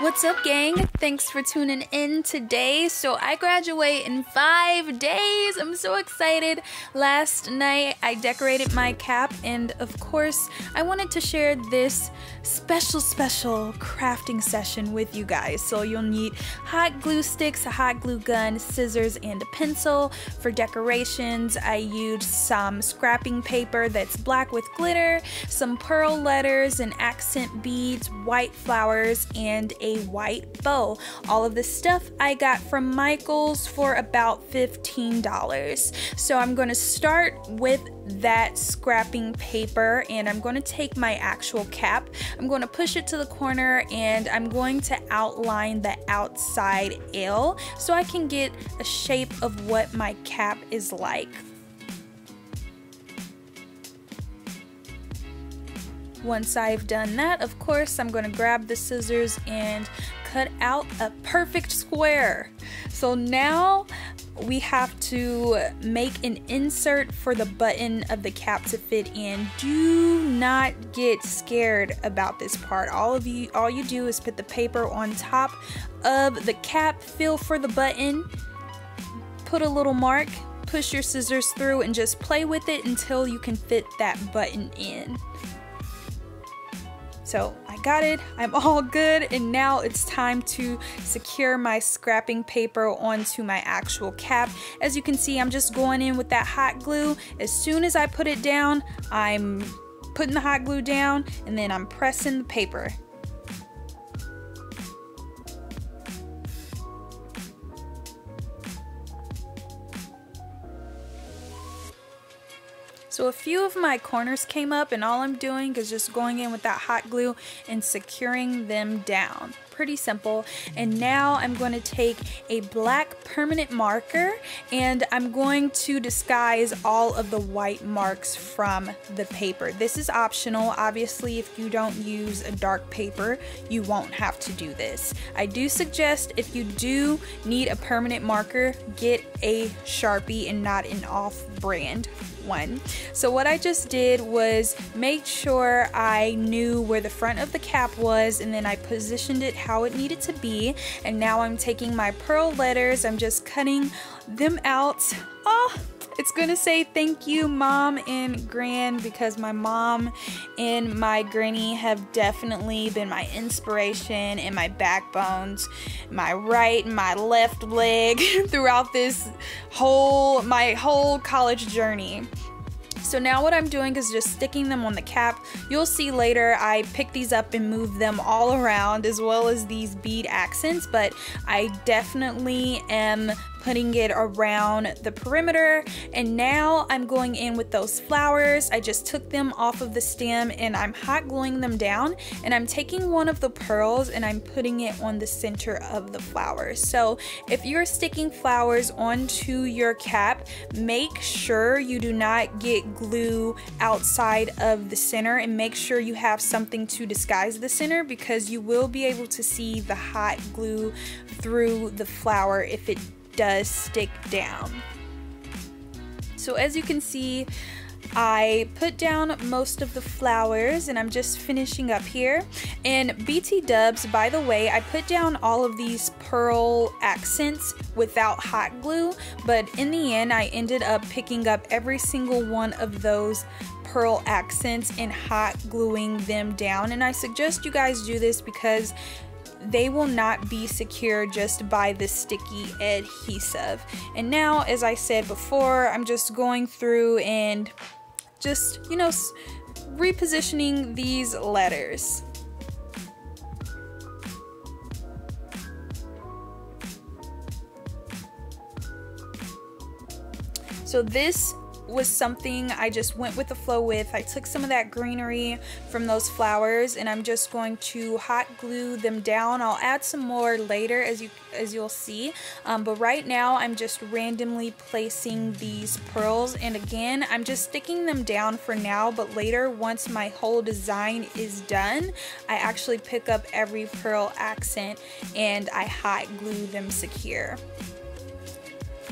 What's up, gang? Thanks for tuning in today. So, I graduate in five days. I'm so excited. Last night, I decorated my cap, and of course, I wanted to share this special, special crafting session with you guys. So, you'll need hot glue sticks, a hot glue gun, scissors, and a pencil. For decorations, I used some scrapping paper that's black with glitter, some pearl letters and accent beads, white flowers, and a white bow. All of this stuff I got from Michaels for about $15. So I'm going to start with that scrapping paper and I'm going to take my actual cap. I'm going to push it to the corner and I'm going to outline the outside L so I can get a shape of what my cap is like. Once I've done that, of course, I'm going to grab the scissors and cut out a perfect square. So now we have to make an insert for the button of the cap to fit in. Do not get scared about this part. All of you all you do is put the paper on top of the cap, feel for the button, put a little mark, push your scissors through and just play with it until you can fit that button in. So I got it, I'm all good, and now it's time to secure my scrapping paper onto my actual cap. As you can see, I'm just going in with that hot glue. As soon as I put it down, I'm putting the hot glue down, and then I'm pressing the paper. So a few of my corners came up and all I'm doing is just going in with that hot glue and securing them down. Pretty simple. And now I'm going to take a black permanent marker and I'm going to disguise all of the white marks from the paper. This is optional. Obviously, if you don't use a dark paper, you won't have to do this. I do suggest if you do need a permanent marker, get a Sharpie and not an off-brand one. So what I just did was make sure I knew where the front of the cap was and then I positioned it how it needed to be. And now I'm taking my pearl letters, I'm just cutting them out. Oh, it's gonna say thank you mom and gran because my mom and my granny have definitely been my inspiration and my backbones my right and my left leg throughout this whole my whole college journey so now what I'm doing is just sticking them on the cap. You'll see later I pick these up and move them all around as well as these bead accents, but I definitely am putting it around the perimeter. And now I'm going in with those flowers. I just took them off of the stem and I'm hot gluing them down. And I'm taking one of the pearls and I'm putting it on the center of the flowers so if you're sticking flowers onto your cap make sure you do not get glue outside of the center. And make sure you have something to disguise the center because you will be able to see the hot glue through the flower if it does stick down. So as you can see, I put down most of the flowers and I'm just finishing up here. And BT Dubs, by the way, I put down all of these pearl accents without hot glue, but in the end, I ended up picking up every single one of those pearl accents and hot gluing them down. And I suggest you guys do this because they will not be secure just by the sticky adhesive. And now, as I said before, I'm just going through and just, you know, repositioning these letters. So this was something I just went with the flow with. I took some of that greenery from those flowers and I'm just going to hot glue them down. I'll add some more later as you as you'll see. Um, but right now I'm just randomly placing these pearls and again I'm just sticking them down for now but later once my whole design is done I actually pick up every pearl accent and I hot glue them secure.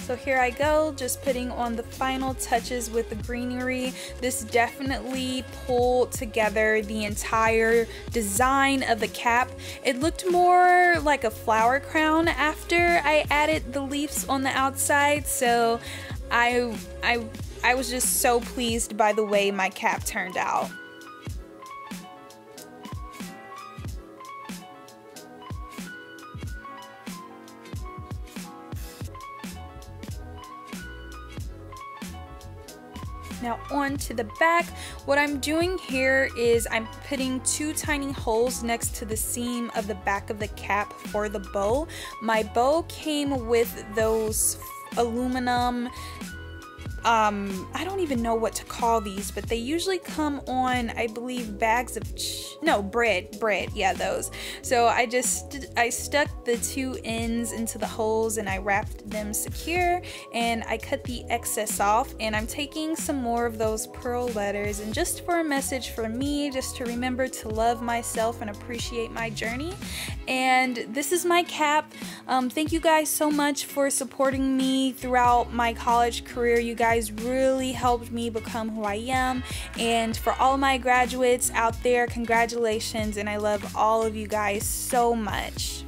So here I go, just putting on the final touches with the greenery. This definitely pulled together the entire design of the cap. It looked more like a flower crown after I added the leaves on the outside. So I, I, I was just so pleased by the way my cap turned out. Now on to the back, what I'm doing here is I'm putting two tiny holes next to the seam of the back of the cap for the bow. My bow came with those aluminum um i don't even know what to call these but they usually come on i believe bags of no bread bread yeah those. So i just i stuck the two ends into the holes and i wrapped them secure and i cut the excess off. And i'm taking some more of those pearl letters and just for a message for me just to remember to love myself and appreciate my journey. And this is my cap. Um, thank you guys so much for supporting me throughout my college career. You guys guys really helped me become who I am. And for all my graduates out there, congratulations. And I love all of you guys so much.